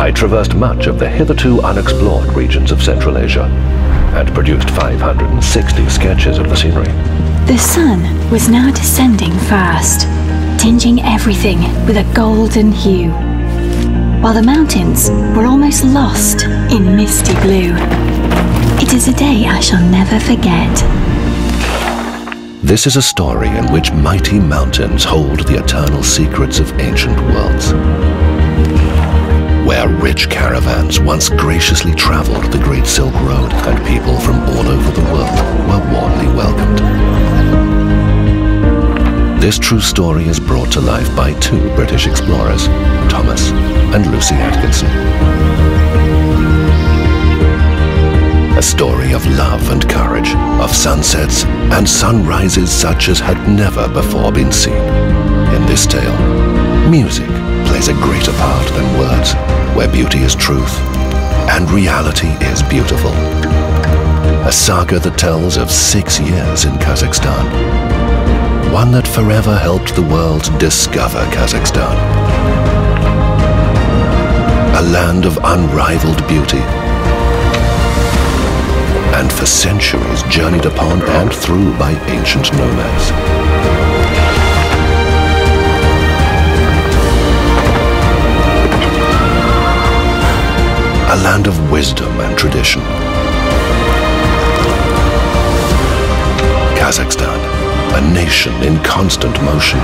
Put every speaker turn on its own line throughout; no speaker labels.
I traversed much of the hitherto unexplored regions of Central Asia and produced 560 sketches of the scenery.
The sun was now descending fast, tinging everything with a golden hue, while the mountains were almost lost in misty blue. It is a day I shall never forget.
This is a story in which mighty mountains hold the eternal secrets of ancient worlds. Once graciously traveled the Great Silk Road and people from all over the world were warmly welcomed. This true story is brought to life by two British explorers, Thomas and Lucy Atkinson. A story of love and courage, of sunsets and sunrises such as had never before been seen. In this tale, music plays a greater part than words, where beauty is truth and reality is beautiful. A saga that tells of six years in Kazakhstan. One that forever helped the world discover Kazakhstan. A land of unrivaled beauty and for centuries journeyed upon and through by ancient nomads. Of wisdom and tradition. Kazakhstan, a nation in constant motion.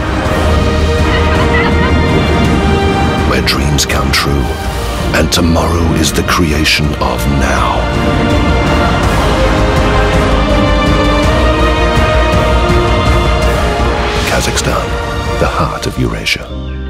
Where dreams come true and tomorrow is the creation of now. Kazakhstan, the heart of Eurasia.